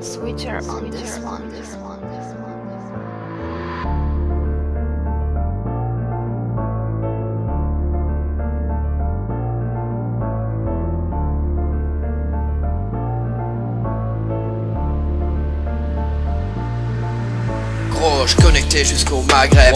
Switcher on this one. This one, this one. Je connecté jusqu'au Maghreb.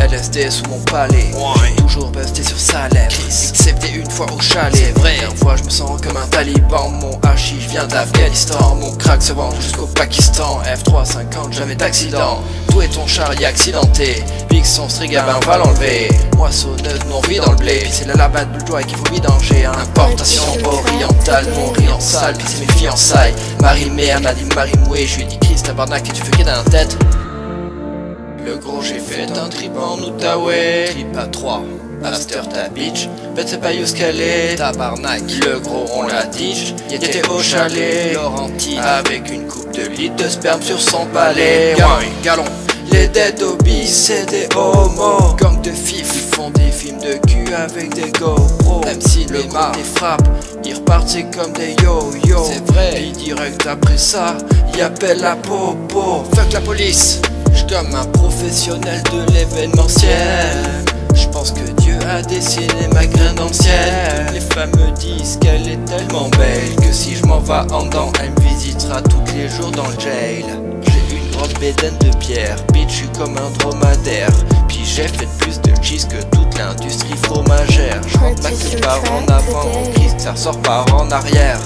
LSD sous mon palais. Toujours busté sur sa lèvre. Excepté une fois au chalet. Vrai. Une fois, je me sens comme un taliban. Mon je vient d'Afghanistan. Mon crack se vend jusqu'au Pakistan. F350, jamais d'accident. Tout est ton char accidenté. Big son strigabin, va l'enlever. Moissonneuse, non vie dans le blé. C'est la labade bulldog qu'il faut vidanger. Importation orientale, mon riz en salle. Puis c'est mes fiançailles. Marie Mère m'a dit Marie Moué. Je lui ai dit Chris, tabarnak, et tu fais qu'est dans la tête. Le gros j'ai fait un trip en Outaouais. Trip à 3 Aster ta bitch Bête c'est pas est Tabarnak. Le gros on l'a dit. Il était au chalet. Laurenti Avec une coupe de litres de sperme sur son palais. Ouais. Galon. Les dead hobbies, c'est des homos. Gang de fifs, ils font des films de cul avec des GoPro Même si le des frappes, ils repartent c'est comme des yo-yo. C'est vrai, et direct après ça, ils appellent la popo. Fuck la police J'suis comme un professionnel de l'événementiel. Je pense que Dieu a dessiné ma graine dans le ciel Les femmes me disent qu'elle est tellement belle Que si je m'en vais en dedans Elle me visitera tous les jours dans le jail. J'ai une grande bédaine de pierre Bitch j'suis comme un dromadaire. Puis j'ai fait plus de cheese que toute l'industrie fromagère. Je rentre ma par en avant Mon Christ ça ressort par en arrière